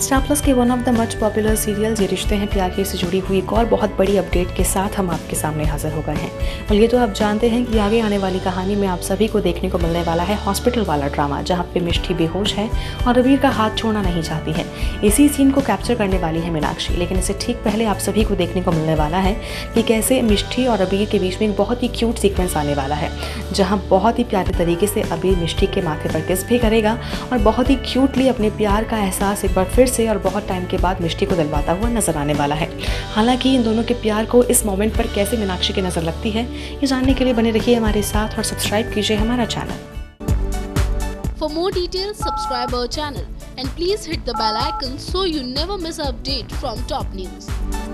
Star Plus के one of the much popular serial ये रिश्ते हैं प्यार के से जुड़ी हुई एक और बहुत बड़ी अपडेट के साथ हम आपके सामने हाजिर हो गए हैं। और ये तो आप जानते हैं कि आगे आने वाली कहानी में आप सभी को देखने को मिलने वाला है हॉस्पिटल वाला ड्रामा जहाँ पे मिष्टी बेहोश है और रवीर का हाथ छोड़ना नहीं चाहती है। इसी सीन को कैप्चर करने वाली है मीनाक्षी, लेकिन इससे ठीक पहले आप सभी को देखने को मिलने वाला है कि कैसे मिष्ठी और अबीर के बीच में एक बहुत ही क्यूट सीक्वेंस आने वाला है, जहाँ बहुत ही प्यारे तरीके से अबीर मिष्टी के माथे पर किस भी करेगा और बहुत ही क्यूटली अपने प्यार का एहसास एक बार फिर से और बहुत टाइम के बाद मिष्टी को दिलवाता हुआ नज़र आने वाला है हालाँकि इन दोनों के प्यार को इस मोमेंट पर कैसे मीनाक्षी की नज़र लगती है, ये जानने के लिए बने रहिए हमारे साथ और सब्सक्राइब कीजिए हमारा channel for more detail our channel and please hit the bell icon so you never miss an update from top news.